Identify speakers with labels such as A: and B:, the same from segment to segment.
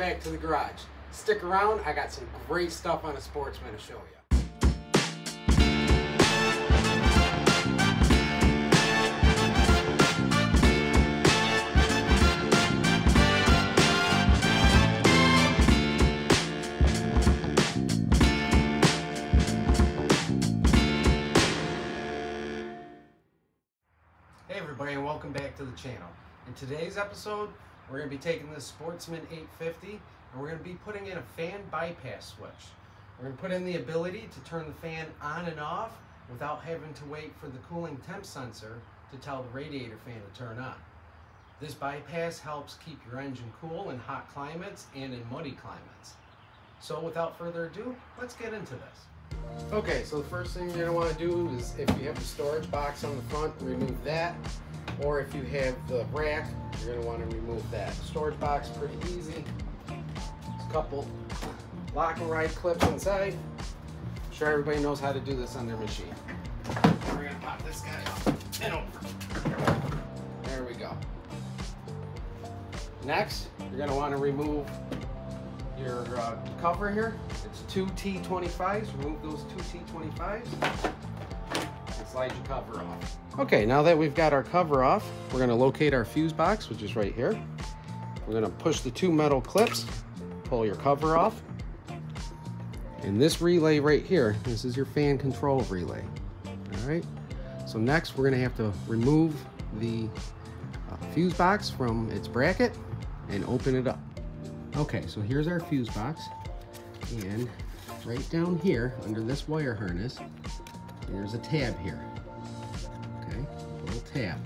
A: back to the garage. Stick around, I got some great stuff on a sportsman to show you. Hey everybody, and welcome back to the channel. In today's episode, we're going to be taking this Sportsman 850 and we're going to be putting in a fan bypass switch. We're going to put in the ability to turn the fan on and off without having to wait for the cooling temp sensor to tell the radiator fan to turn on. This bypass helps keep your engine cool in hot climates and in muddy climates. So without further ado, let's get into this. Okay, so the first thing you're gonna wanna do is if you have the storage box on the front, remove that. Or if you have the rack, you're gonna wanna remove that. Storage box, pretty easy. A couple lock and ride clips inside. I'm sure everybody knows how to do this on their machine. We're gonna pop this guy off and over. There we go. Next, you're gonna wanna remove your uh, cover here. It's two T25s. Remove those two T25s and slide your cover off. Okay, now that we've got our cover off, we're gonna locate our fuse box, which is right here. We're gonna push the two metal clips, pull your cover off. And this relay right here, this is your fan control relay. All right, so next we're gonna have to remove the uh, fuse box from its bracket and open it up. Okay, so here's our fuse box. And right down here, under this wire harness, there's a tab here. Okay, a little tab.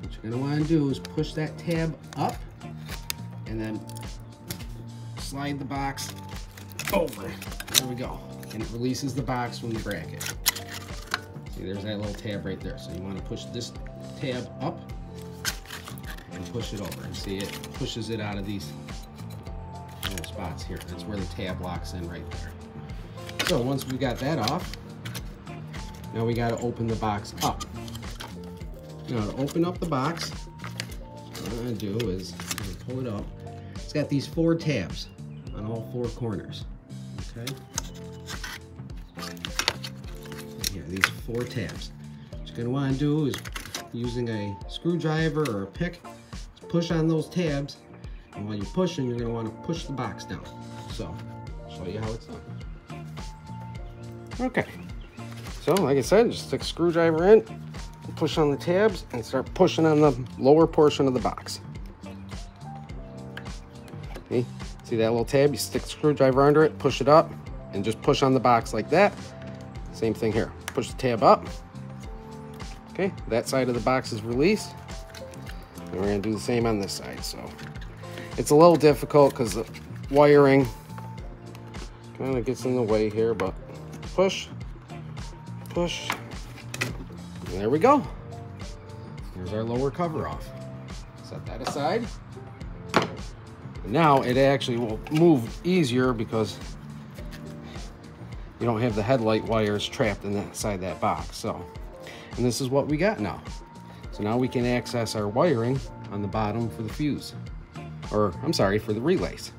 A: What you're gonna wanna do is push that tab up and then slide the box over. There we go. And it releases the box from the bracket. See, there's that little tab right there. So you wanna push this tab up push it over and see it pushes it out of these little spots here. That's where the tab locks in right there. So once we got that off, now we got to open the box up. Now to open up the box, what I'm gonna do is pull it up. It's got these four tabs on all four corners. Okay. Here, these four tabs. What you're gonna want to do is using a screwdriver or a pick, push on those tabs, and while you're pushing, you're gonna want to push the box down. So, show you how it's done. Okay. So, like I said, just stick a screwdriver in, push on the tabs, and start pushing on the lower portion of the box. See? See that little tab? You stick the screwdriver under it, push it up, and just push on the box like that. Same thing here. Push the tab up. Okay, that side of the box is released. And we're gonna do the same on this side. So it's a little difficult because the wiring kind of gets in the way here, but push, push, and there we go. Here's our lower cover off. Set that aside. Now it actually will move easier because you don't have the headlight wires trapped inside that box. So, and this is what we got now. So now we can access our wiring on the bottom for the fuse, or I'm sorry, for the relays.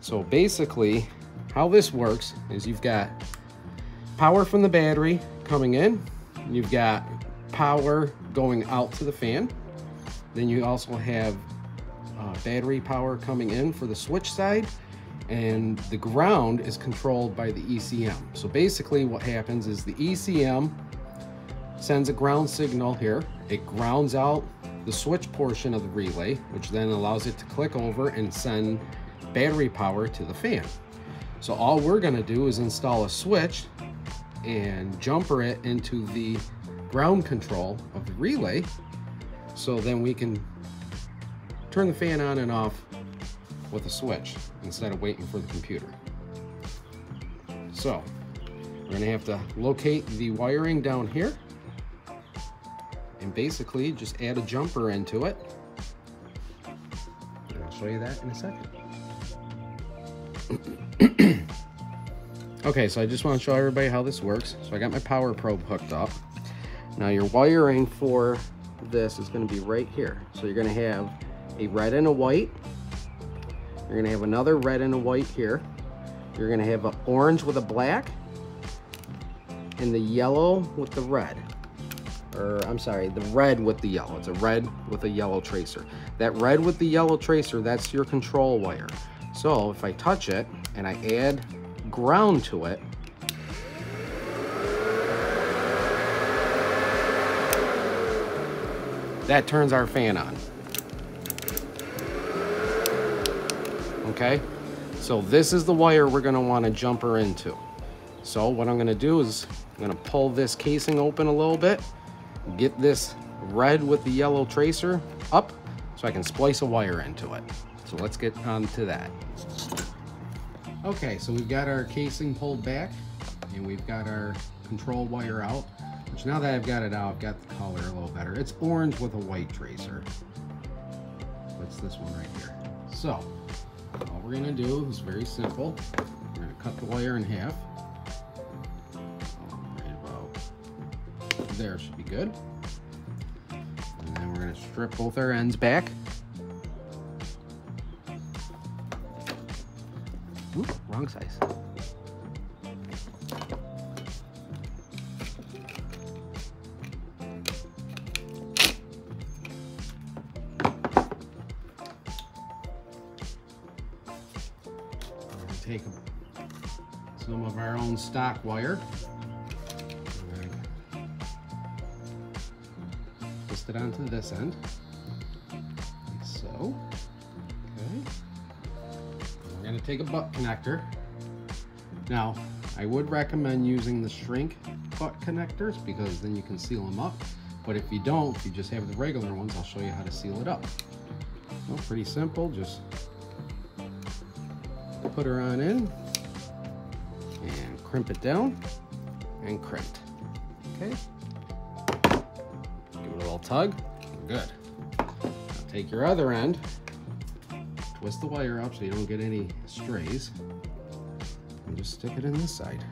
A: So basically, how this works is you've got power from the battery coming in, you've got power going out to the fan, then you also have uh, battery power coming in for the switch side, and the ground is controlled by the ECM. So basically what happens is the ECM sends a ground signal here. It grounds out the switch portion of the relay, which then allows it to click over and send battery power to the fan. So all we're gonna do is install a switch and jumper it into the ground control of the relay. So then we can turn the fan on and off with a switch instead of waiting for the computer. So we're gonna have to locate the wiring down here and basically just add a jumper into it. And I'll show you that in a second. okay, so I just want to show everybody how this works. So I got my power probe hooked up. Now your wiring for this is going to be right here. So you're going to have a red and a white. You're gonna have another red and a white here. You're gonna have an orange with a black and the yellow with the red. Or I'm sorry, the red with the yellow. It's a red with a yellow tracer. That red with the yellow tracer, that's your control wire. So if I touch it and I add ground to it, that turns our fan on. Okay, so this is the wire we're gonna wanna jumper into. So what I'm gonna do is I'm gonna pull this casing open a little bit, get this red with the yellow tracer up so I can splice a wire into it. So let's get on to that. Okay, so we've got our casing pulled back and we've got our control wire out, which now that I've got it out, I've got the color a little better. It's orange with a white tracer. What's this one right here? So, all we're gonna do is very simple. We're gonna cut the wire in half. There should be good. And then we're gonna strip both our ends back. Oop, wrong size. take some of our own stock wire. Twist it onto this end, like so. Okay. We're gonna take a butt connector. Now, I would recommend using the shrink butt connectors because then you can seal them up. But if you don't, if you just have the regular ones, I'll show you how to seal it up. Well, pretty simple, just put her on in and crimp it down and crimp. Okay. Give it a little tug. Good. Now take your other end, twist the wire up so you don't get any strays, and just stick it in this side.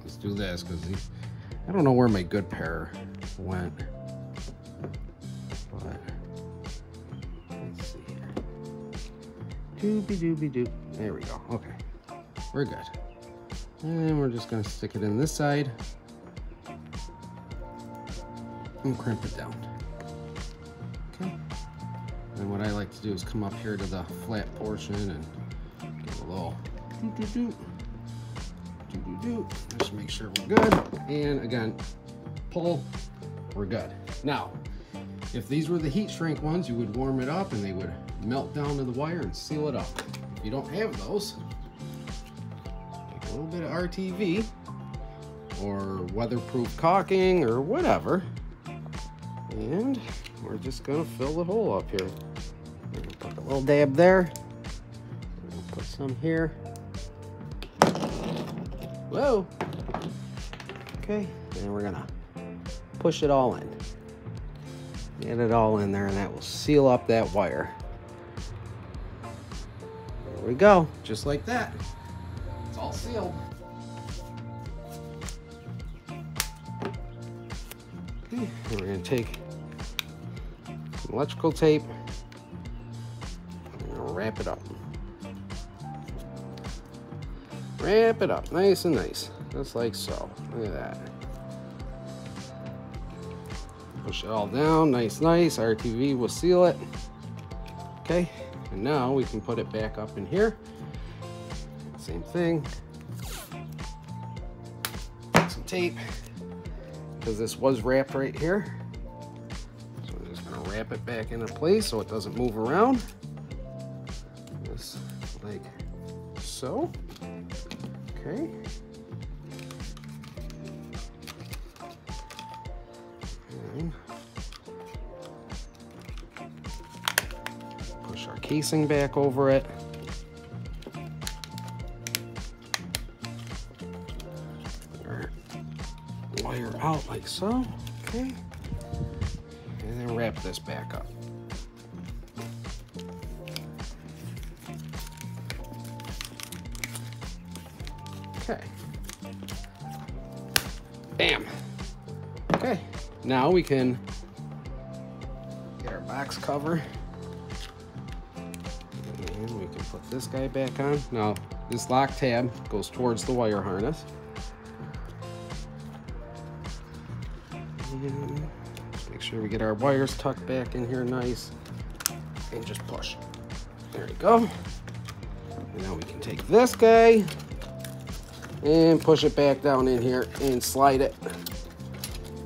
A: Let's do this because I don't know where my good pair went. But let's see here. Doobie doobie doop. There we go. Okay. We're good. And we're just going to stick it in this side and crimp it down. Okay. And what I like to do is come up here to the flat portion and give a little doo doo doo. Doo doo. Just make sure we're good. And again, pull, we're good. Now, if these were the heat shrink ones, you would warm it up and they would melt down to the wire and seal it up If you don't have those, take a little bit of RTV or weatherproof caulking or whatever. And we're just gonna fill the hole up here. Put a little dab there. Put some here. Whoa. Okay, and we're gonna push it all in. Get it all in there and that will seal up that wire There we go, just like that. It's all sealed. Okay, we're gonna take electrical tape wrap it up. Wrap it up, nice and nice, just like so. Look at that. Push it all down, nice, nice. RTV will seal it. Okay, and now we can put it back up in here. Same thing. Some tape, because this was wrapped right here. Wrap it back into place so it doesn't move around. Just like so. Okay. And push our casing back over it. Wire out like so, okay. Wrap this back up. Okay. Bam. Okay, now we can get our box cover And we can put this guy back on. Now, this lock tab goes towards the wire harness. And sure we get our wires tucked back in here nice. And just push. There we go. And now we can take this guy and push it back down in here and slide it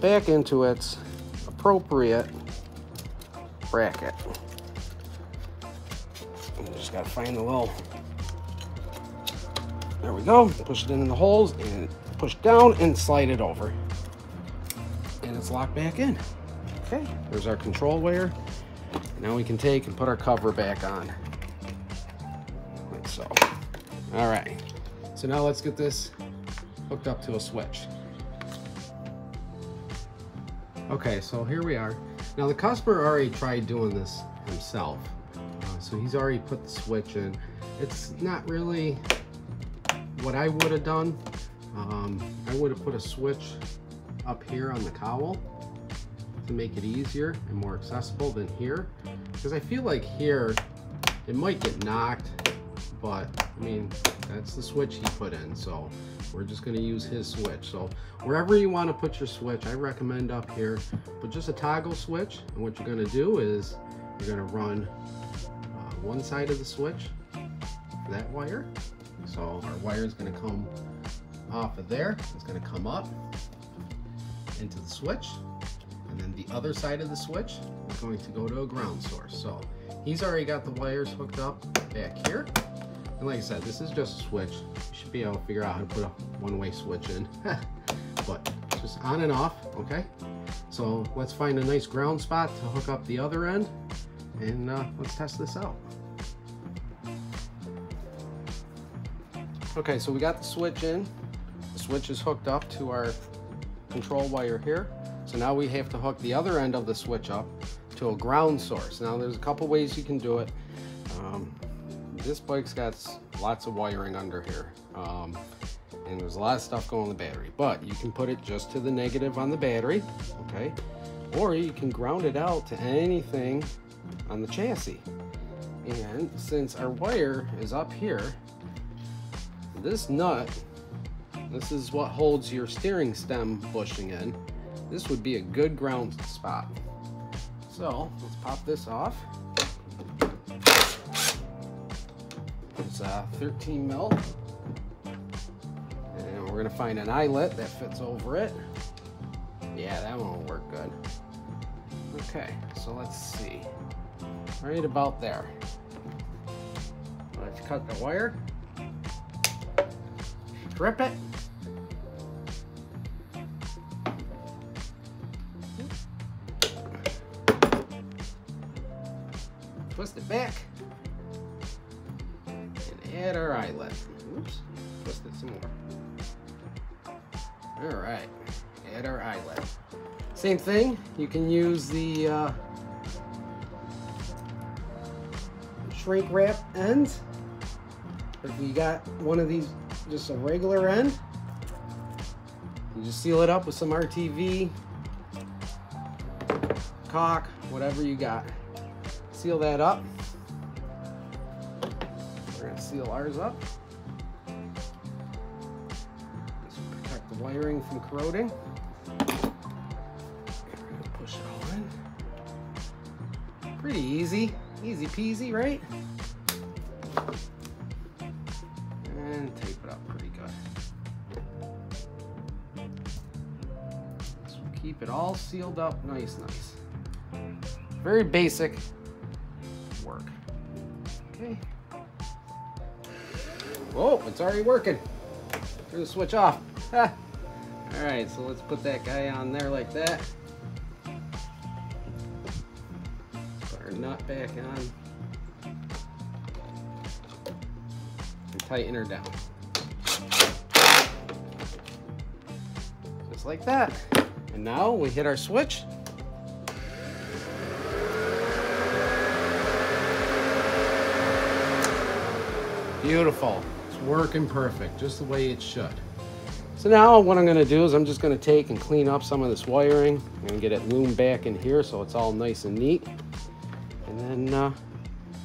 A: back into its appropriate bracket. Just gotta find the little, there we go. Push it in the holes and push down and slide it over. And it's locked back in. Okay, there's our control wire. Now we can take and put our cover back on. Like so. All right. So now let's get this hooked up to a switch. Okay, so here we are. Now the customer already tried doing this himself. Uh, so he's already put the switch in. It's not really what I would have done. Um, I would have put a switch up here on the cowl to make it easier and more accessible than here. Because I feel like here, it might get knocked, but I mean, that's the switch he put in. So we're just gonna use his switch. So wherever you wanna put your switch, I recommend up here, but just a toggle switch. And what you're gonna do is you're gonna run uh, one side of the switch for that wire. So our wire is gonna come off of there. It's gonna come up into the switch. And then the other side of the switch is going to go to a ground source. So he's already got the wires hooked up back here. And like I said, this is just a switch. You should be able to figure out how to put a one-way switch in. but just on and off, okay? So let's find a nice ground spot to hook up the other end and uh, let's test this out. Okay, so we got the switch in. The switch is hooked up to our control wire here. So now we have to hook the other end of the switch up to a ground source. Now there's a couple ways you can do it. Um, this bike's got lots of wiring under here. Um, and there's a lot of stuff going on the battery, but you can put it just to the negative on the battery, okay? Or you can ground it out to anything on the chassis. And since our wire is up here, this nut, this is what holds your steering stem bushing in. This would be a good ground spot. So let's pop this off. It's uh, 13 mil. And we're gonna find an eyelet that fits over it. Yeah, that one will work good. Okay, so let's see. Right about there. Let's cut the wire. Strip it. Twist it back and add our eyelet. Oops, twist it some more. All right, add our eyelet. Same thing, you can use the uh, shrink wrap ends. If you got one of these, just a regular end, you just seal it up with some RTV, caulk, whatever you got. Seal that up We're going to seal ours up. Just protect the wiring from corroding. Push it all in. Pretty easy, easy peasy, right? And tape it up pretty good. Keep it all sealed up nice, nice. Very basic Oh, it's already working. Turn the switch off. All right, so let's put that guy on there like that. Put our nut back on. And tighten her down. Just like that. And now we hit our switch. Beautiful working perfect, just the way it should. So now what I'm gonna do is I'm just gonna take and clean up some of this wiring and get it loomed back in here so it's all nice and neat. And then uh,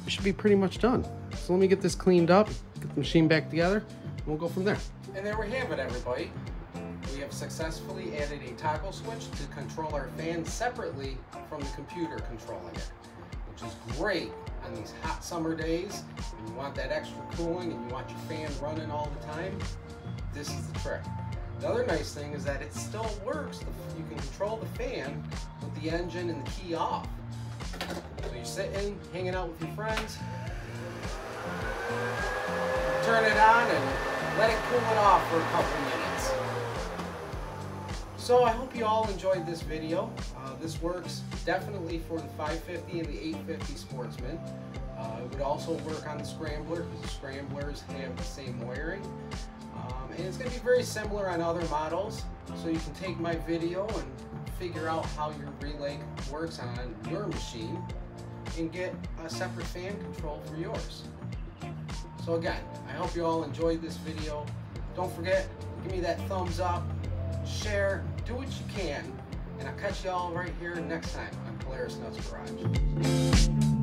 A: we should be pretty much done. So let me get this cleaned up, get the machine back together, and we'll go from there. And there we have it, everybody. We have successfully added a toggle switch to control our fan separately from the computer controlling it, which is great on these hot summer days and you want that extra cooling and you want your fan running all the time. This is the trick. The other nice thing is that it still works. You can control the fan with the engine and the key off. So you're sitting, hanging out with your friends, turn it on and let it cool it off for a couple minutes. So I hope you all enjoyed this video. This works definitely for the 550 and the 850 Sportsman. Uh, it would also work on the Scrambler because the Scramblers have the same wiring. Um, and it's going to be very similar on other models. So you can take my video and figure out how your relay works on your machine and get a separate fan control for yours. So again, I hope you all enjoyed this video. Don't forget, give me that thumbs up, share, do what you can, and I'll catch you all right here next time on Polaris Nuts Garage.